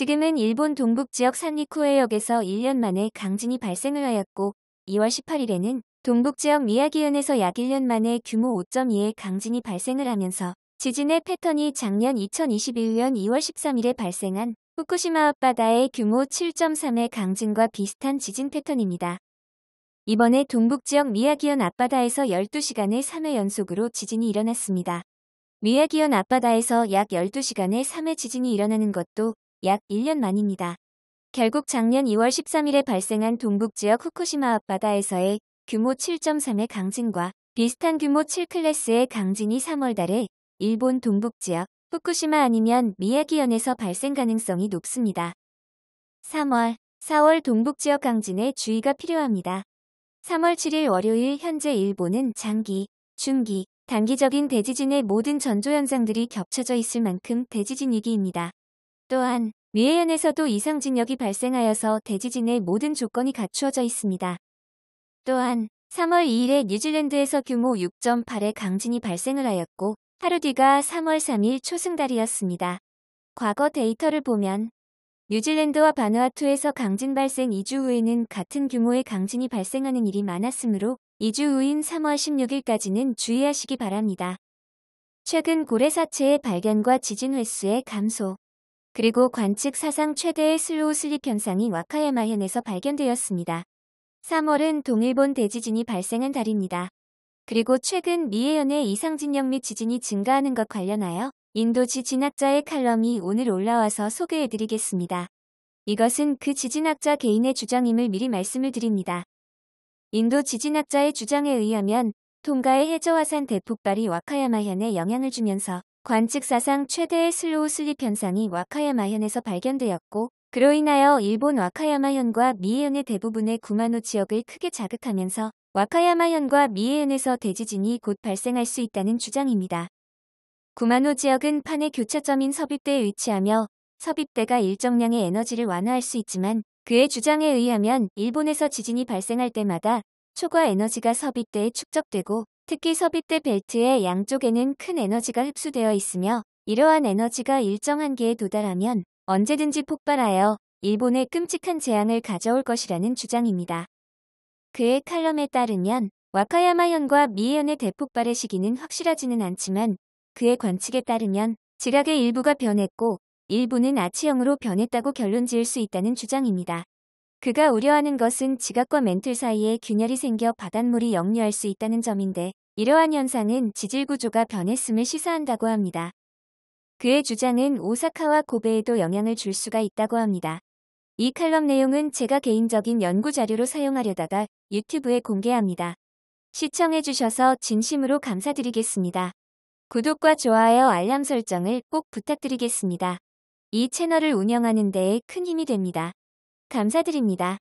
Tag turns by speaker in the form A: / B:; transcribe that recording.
A: 지금은 일본 동북 지역 산리쿠해역에서 1년 만에 강진이 발생을 하였고 2월 18일에는 동북 지역 미야기현에서 약 1년 만에 규모 5.2의 강진이 발생을 하면서 지진의 패턴이 작년 2021년 2월 13일에 발생한 후쿠시마 앞바다의 규모 7.3의 강진과 비슷한 지진 패턴입니다. 이번에 동북 지역 미야기현 앞바다에서 12시간의 3회 연속으로 지진이 일어났습니다. 미야기현 앞바다에서 약 12시간의 3회 지진이 일어나는 것도 약 1년 만입니다. 결국 작년 2월 13일에 발생한 동북지역 후쿠시마 앞바다에서의 규모 7.3의 강진과 비슷한 규모 7클래스의 강진이 3월 달에 일본 동북지역 후쿠시마 아니면 미야기현에서 발생 가능성이 높습니다. 3월, 4월 동북지역 강진에 주의가 필요합니다. 3월 7일 월요일 현재 일본은 장기, 중기, 단기적인 대지진의 모든 전조 현상들이 겹쳐져 있을 만큼 대지진 위기입니다. 또한 미해현에서도 이상 진역이 발생하여서 대지진의 모든 조건이 갖추어져 있습니다. 또한 3월 2일에 뉴질랜드에서 규모 6.8의 강진이 발생을 하였고 하루 뒤가 3월 3일 초승달이었습니다. 과거 데이터를 보면 뉴질랜드와 바누아투에서 강진 발생 2주 후에는 같은 규모의 강진이 발생하는 일이 많았으므로 2주 후인 3월 16일까지는 주의하시기 바랍니다. 최근 고래 사체의 발견과 지진 횟수의 감소, 그리고 관측 사상 최대의 slow slip 현상이 와카야마현에서 발견되었습니다. 3월은 동일본 대지진이 발생한 달입니다. 그리고 최근 미에현의 이상진역 및 지진이 증가하는 것 관련하여 인도 지진학자의 칼럼이 오늘 올라와서 소개해드리겠습니다. 이것은 그 지진학자 개인의 주장임을 미리 말씀을 드립니다. 인도 지진학자의 주장에 의하면 통가의 해저화산 대폭발이 와카야마현에 영향을 주면서 관측 사상 최대의 slow slip 현상이 와카야마현에서 발견되었고 그로 인하여 일본 와카야마현과 미에현의 대부분의 구마노 지역을 크게 자극하면서 와카야마현과 미에현에서 대지진이 곧 발생할 수 있다는 주장입니다. 구마노 지역은 판의 교차점인 섭입대에 위치하며 섭입대가 일정량의 에너지를 완화할 수 있지만 그의 주장에 의하면 일본에서 지진이 발생할 때마다 초과 에너지가 섭입대에 축적되고 특히 섭입대 벨트의 양쪽에는 큰 에너지가 흡수되어 있으며 이러한 에너지가 일정 한계에 도달하면 언제든지 폭발하여 일본에 끔찍한 재앙을 가져올 것이라는 주장입니다. 그의 칼럼에 따르면 와카야마현과 미해현의 대폭발의 시기는 확실하지는 않지만 그의 관측에 따르면 지각의 일부가 변했고 일부는 아치형으로 변했다고 결론 지을 수 있다는 주장입니다. 그가 우려하는 것은 지각과 멘틀 사이에 균열이 생겨 바닷물이 역류할 수 있다는 점인데 이러한 현상은 지질 구조가 변했음을 시사한다고 합니다. 그의 주장은 오사카와 고베에도 영향을 줄 수가 있다고 합니다. 이 칼럼 내용은 제가 개인적인 연구 자료로 사용하려다가 유튜브에 공개합니다. 시청해주셔서 진심으로 감사드리겠습니다. 구독과 좋아요 알람 설정을 꼭 부탁드리겠습니다. 이 채널을 운영하는 데에 큰 힘이 됩니다. 감사드립니다.